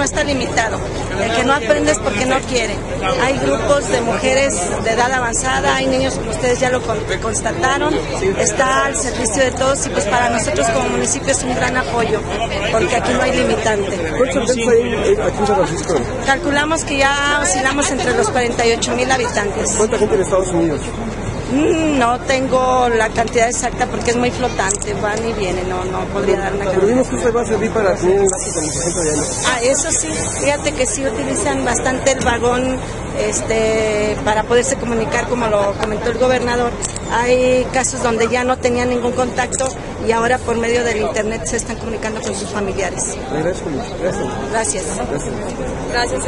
no está limitado. El que no aprende es porque no quiere. Hay grupos de mujeres de edad avanzada, hay niños como ustedes ya lo con- constataron, está al servicio de todos y pues para nosotros como municipio es un gran apoyo, porque aquí no hay limitante. ¿Cuántos habitantes hay en- aquí en San Francisco? Calculamos que ya oscilamos entre los 48 mil habitantes. ¿Cuánta gente en Estados Unidos? Mm, No tengo la cantidad exacta porque es muy flotante, van y vienen, no, no podría dar una Pero cantidad. vimos que usted va a servir para tener enlace. Ah, eso sí, fíjate que sí utilizan bastante el vagón este, para poderse comunicar, como lo comentó el gobernador. Hay casos donde ya no tenían ningún contacto y ahora por medio del internet se están comunicando con sus familiares. Gracias. Gracias. Gracias,